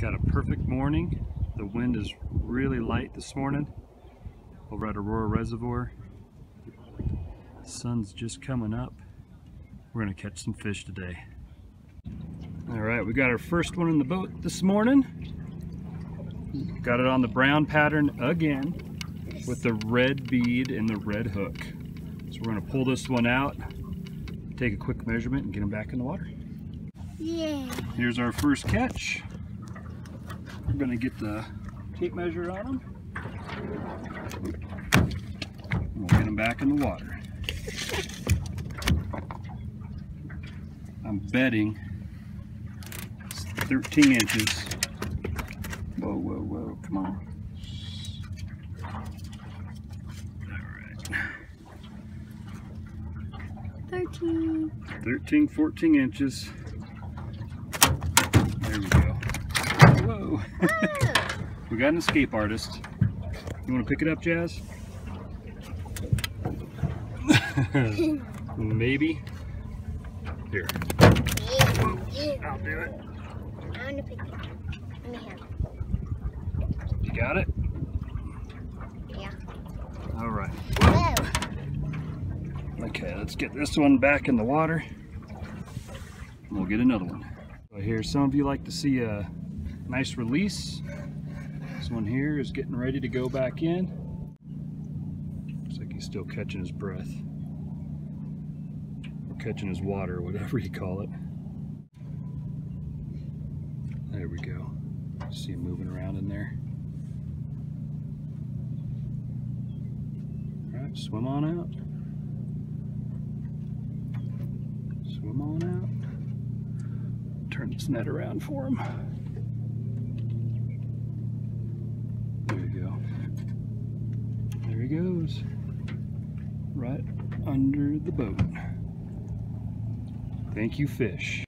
Got a perfect morning. The wind is really light this morning over at Aurora Reservoir. Sun's just coming up. We're gonna catch some fish today. All right, we got our first one in the boat this morning. Got it on the brown pattern again with the red bead and the red hook. So we're gonna pull this one out, take a quick measurement and get him back in the water. Yeah. Here's our first catch. We're gonna get the tape measure on them. We'll get him back in the water. I'm betting it's 13 inches. Whoa, whoa, whoa, come on. Thirteen. 13, 14 inches. There we go. Whoa. We got an escape artist. You want to pick it up, Jazz? Maybe. Here, I'll do it. I want to pick it up. Let me have You got it? Yeah. All right. Whoa. Okay, let's get this one back in the water. We'll get another one. Here, some of you like to see a nice release. This one here is getting ready to go back in. Looks like he's still catching his breath. Or catching his water, whatever you call it. There we go. See him moving around in there. All right, swim on out. Swim on out. Turn this net around for him. There you go. There he goes. Right under the boat. Thank you, fish.